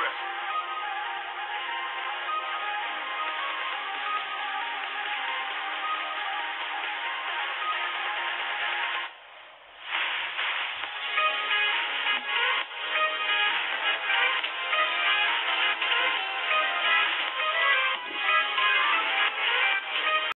rest.